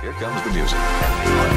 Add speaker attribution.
Speaker 1: Here comes the music.